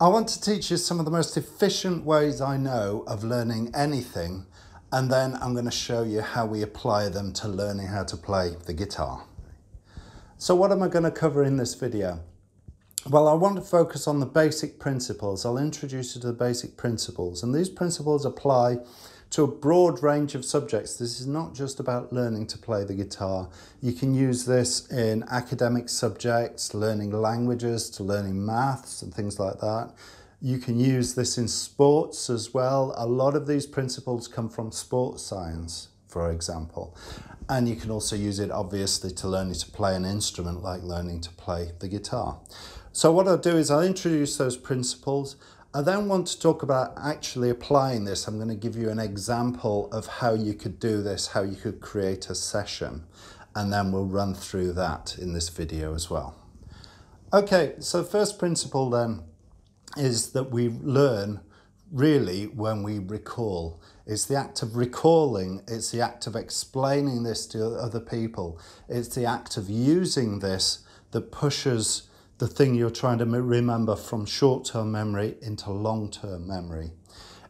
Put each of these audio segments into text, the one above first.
I want to teach you some of the most efficient ways I know of learning anything and then I'm going to show you how we apply them to learning how to play the guitar. So what am I going to cover in this video? Well, I want to focus on the basic principles. I'll introduce you to the basic principles and these principles apply to a broad range of subjects. This is not just about learning to play the guitar. You can use this in academic subjects, learning languages, to learning maths and things like that. You can use this in sports as well. A lot of these principles come from sports science, for example. And you can also use it obviously to learning to play an instrument like learning to play the guitar. So what I'll do is I'll introduce those principles. I then want to talk about actually applying this. I'm going to give you an example of how you could do this, how you could create a session, and then we'll run through that in this video as well. Okay, so first principle then is that we learn really when we recall. It's the act of recalling, it's the act of explaining this to other people, it's the act of using this that pushes the thing you're trying to remember from short-term memory into long-term memory.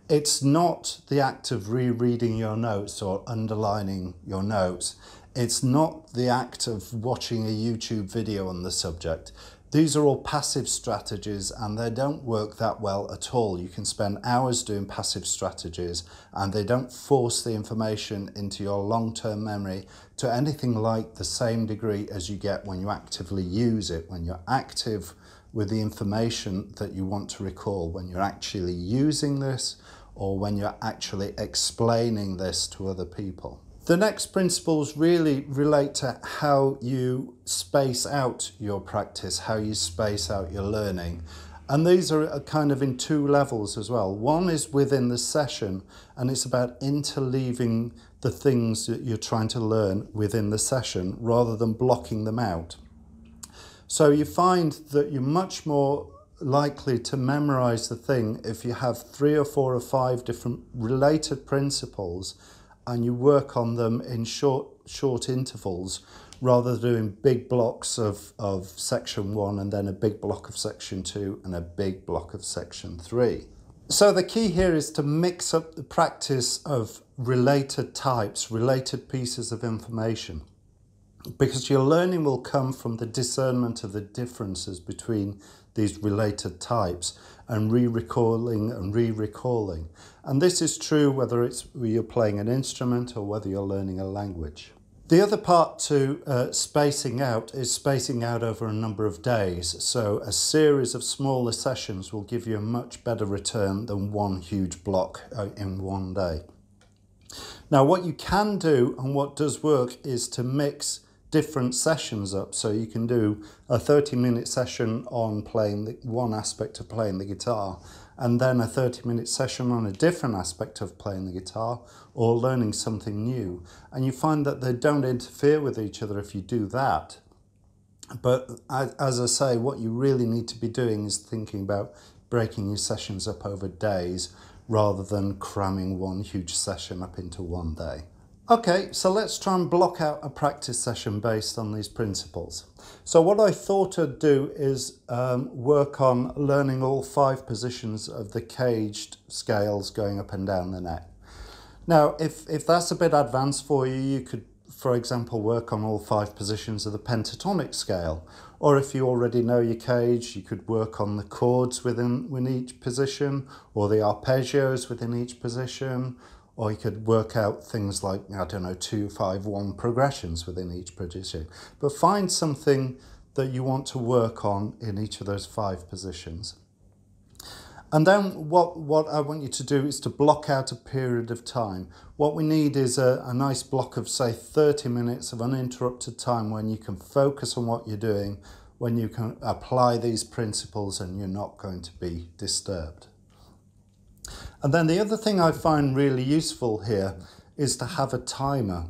It's not the act of rereading your notes or underlining your notes. It's not the act of watching a YouTube video on the subject. These are all passive strategies and they don't work that well at all. You can spend hours doing passive strategies and they don't force the information into your long-term memory to anything like the same degree as you get when you actively use it, when you're active with the information that you want to recall, when you're actually using this or when you're actually explaining this to other people. The next principles really relate to how you space out your practice, how you space out your learning. And these are kind of in two levels as well. One is within the session, and it's about interleaving the things that you're trying to learn within the session rather than blocking them out. So you find that you're much more likely to memorize the thing if you have three or four or five different related principles and you work on them in short short intervals rather than doing big blocks of, of section one and then a big block of section two and a big block of section three. So the key here is to mix up the practice of related types, related pieces of information because your learning will come from the discernment of the differences between these related types and re-recalling and re-recalling. And this is true whether it's you're playing an instrument or whether you're learning a language. The other part to uh, spacing out is spacing out over a number of days. So a series of smaller sessions will give you a much better return than one huge block uh, in one day. Now what you can do and what does work is to mix different sessions up. So you can do a 30 minute session on playing the, one aspect of playing the guitar and then a 30 minute session on a different aspect of playing the guitar or learning something new. And you find that they don't interfere with each other if you do that. But as I say, what you really need to be doing is thinking about breaking your sessions up over days rather than cramming one huge session up into one day. Okay, so let's try and block out a practice session based on these principles. So what I thought I'd do is um, work on learning all five positions of the CAGED scales going up and down the neck. Now, if, if that's a bit advanced for you, you could, for example, work on all five positions of the pentatonic scale. Or if you already know your cage, you could work on the chords within, within each position, or the arpeggios within each position, or you could work out things like, I don't know, two, five, one progressions within each position. But find something that you want to work on in each of those five positions. And then what, what I want you to do is to block out a period of time. What we need is a, a nice block of, say, 30 minutes of uninterrupted time when you can focus on what you're doing, when you can apply these principles and you're not going to be disturbed. And then the other thing I find really useful here is to have a timer.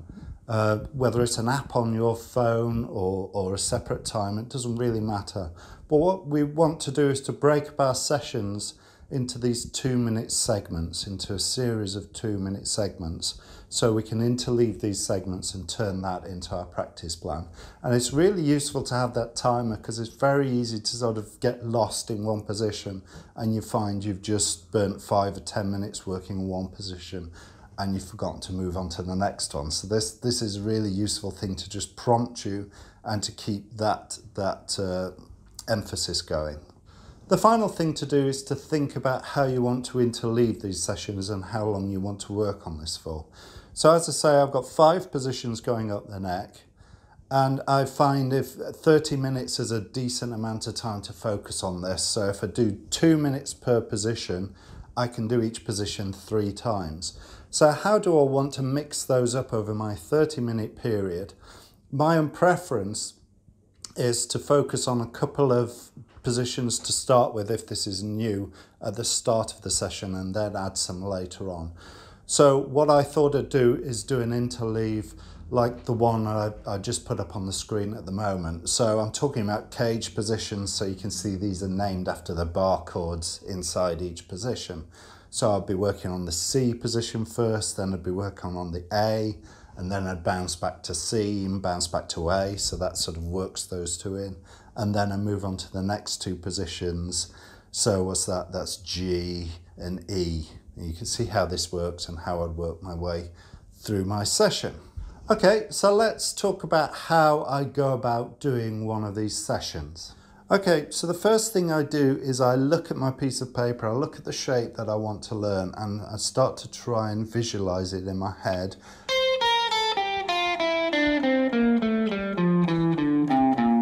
Uh, whether it's an app on your phone or, or a separate time, it doesn't really matter. But what we want to do is to break up our sessions into these two minute segments, into a series of two minute segments. So we can interleave these segments and turn that into our practice plan. And it's really useful to have that timer because it's very easy to sort of get lost in one position and you find you've just burnt five or 10 minutes working in one position and you've forgotten to move on to the next one. So this, this is a really useful thing to just prompt you and to keep that, that uh, emphasis going. The final thing to do is to think about how you want to interleave these sessions and how long you want to work on this for. So as I say, I've got five positions going up the neck and I find if 30 minutes is a decent amount of time to focus on this. So if I do two minutes per position, I can do each position three times. So how do I want to mix those up over my 30 minute period? My own preference is to focus on a couple of positions to start with if this is new at the start of the session and then add some later on. So what I thought I'd do is do an interleave like the one I, I just put up on the screen at the moment. So I'm talking about cage positions so you can see these are named after the bar chords inside each position. So I'll be working on the C position first, then I'd be working on the A, and then I'd bounce back to C and bounce back to A, so that sort of works those two in and then I move on to the next two positions. So what's that? That's G and E. And you can see how this works and how I'd work my way through my session. Okay, so let's talk about how I go about doing one of these sessions. Okay, so the first thing I do is I look at my piece of paper, I look at the shape that I want to learn and I start to try and visualize it in my head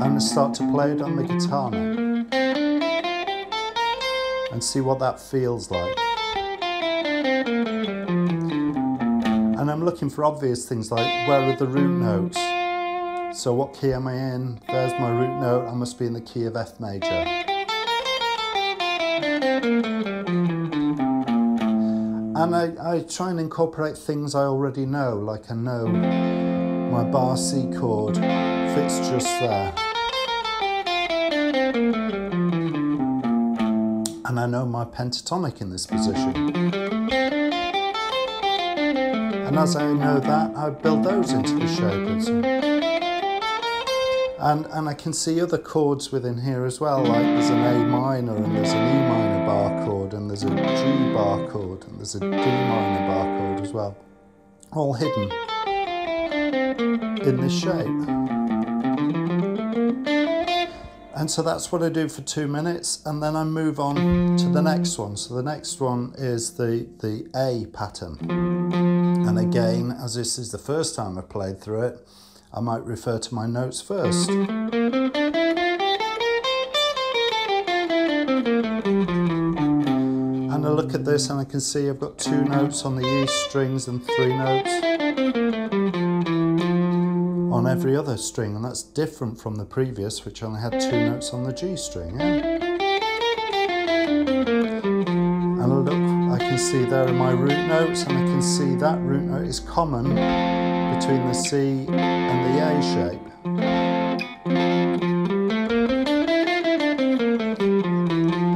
and start to play it on the guitar now and see what that feels like. And I'm looking for obvious things like where are the root notes? So what key am I in? There's my root note, I must be in the key of F major. And I, I try and incorporate things I already know, like I know my bar C chord fits just there. I know my pentatonic in this position. And as I know that, I build those into the shape. And, and I can see other chords within here as well, like there's an A minor and there's an E minor bar chord and there's a G bar chord and there's a D minor bar chord as well, all hidden in this shape. And so that's what I do for two minutes and then I move on to the next one. So the next one is the, the A pattern. And again, as this is the first time I've played through it, I might refer to my notes first. And I look at this and I can see I've got two notes on the E strings and three notes on every mm. other string and that's different from the previous which only had two notes on the G string. Yeah? And look, I can see there are my root notes and I can see that root note is common between the C and the A shape.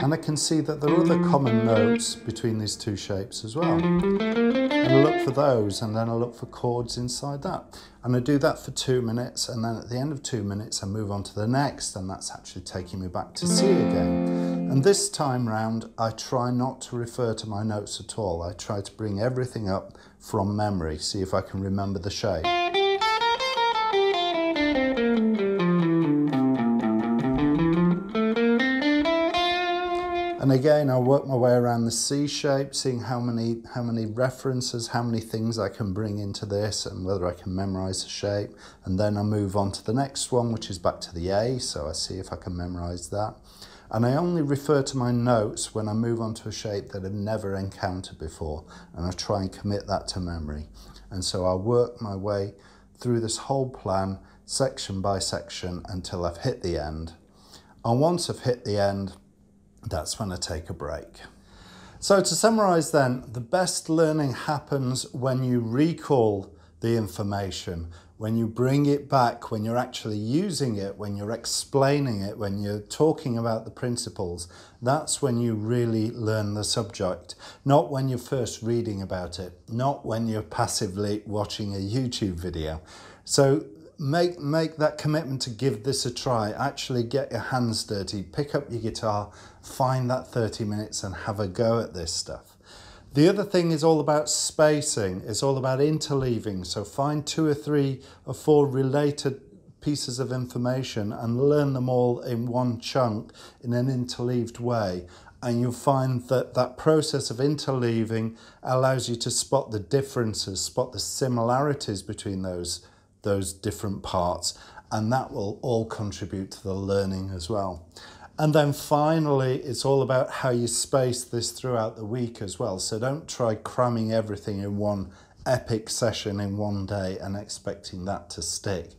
And I can see that there are other common notes between these two shapes as well. And I look for those and then I look for chords inside that. And I do that for two minutes and then at the end of two minutes I move on to the next and that's actually taking me back to C again. And this time round I try not to refer to my notes at all. I try to bring everything up from memory, see if I can remember the shape. And again, I'll work my way around the C shape, seeing how many, how many references, how many things I can bring into this and whether I can memorize the shape. And then I move on to the next one, which is back to the A. So I see if I can memorize that. And I only refer to my notes when I move on to a shape that I've never encountered before. And I try and commit that to memory. And so I work my way through this whole plan, section by section, until I've hit the end. And once I've hit the end, that's when I take a break. So to summarize then, the best learning happens when you recall the information, when you bring it back, when you're actually using it, when you're explaining it, when you're talking about the principles, that's when you really learn the subject. Not when you're first reading about it, not when you're passively watching a YouTube video. So make make that commitment to give this a try. Actually get your hands dirty, pick up your guitar, find that 30 minutes and have a go at this stuff. The other thing is all about spacing. It's all about interleaving. So find two or three or four related pieces of information and learn them all in one chunk in an interleaved way. And you'll find that that process of interleaving allows you to spot the differences, spot the similarities between those, those different parts. And that will all contribute to the learning as well. And then finally, it's all about how you space this throughout the week as well. So don't try cramming everything in one epic session in one day and expecting that to stick.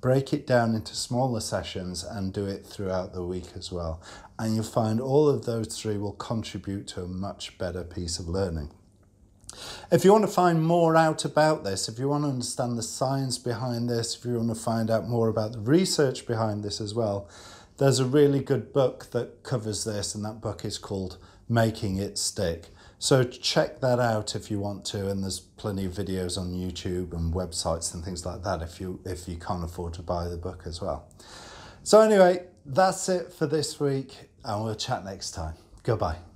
Break it down into smaller sessions and do it throughout the week as well. And you'll find all of those three will contribute to a much better piece of learning. If you want to find more out about this, if you want to understand the science behind this, if you want to find out more about the research behind this as well, there's a really good book that covers this, and that book is called Making It Stick. So check that out if you want to, and there's plenty of videos on YouTube and websites and things like that if you if you can't afford to buy the book as well. So anyway, that's it for this week, and we'll chat next time. Goodbye.